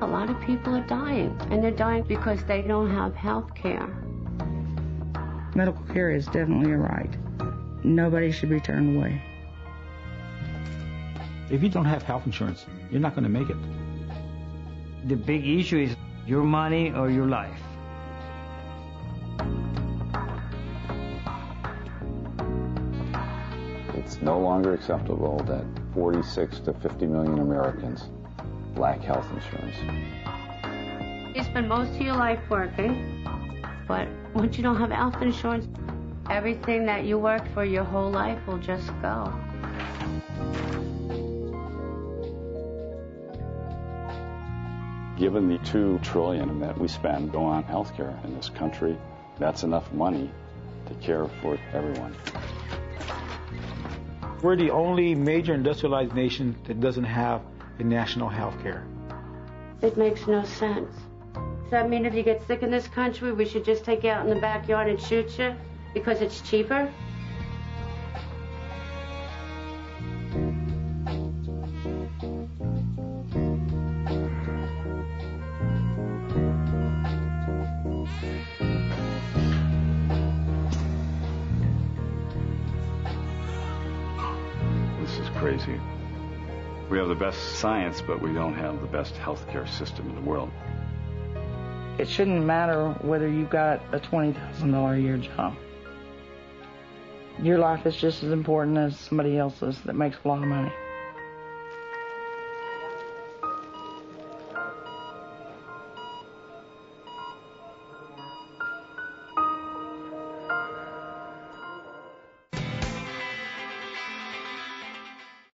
A lot of people are dying, and they're dying because they don't have health care. Medical care is definitely a right. Nobody should be turned away. If you don't have health insurance, you're not going to make it. The big issue is your money or your life. It's no longer acceptable that 46 to 50 million Americans lack health insurance. You spend most of your life working, but once you don't have health insurance, everything that you worked for your whole life will just go. Given the two trillion that we spend going on healthcare in this country, that's enough money to care for everyone. We're the only major industrialized nation that doesn't have a national health care. It makes no sense. Does that mean if you get sick in this country, we should just take you out in the backyard and shoot you because it's cheaper? Crazy. We have the best science, but we don't have the best healthcare system in the world. It shouldn't matter whether you've got a $20,000 a year job. Your life is just as important as somebody else's that makes a lot of money.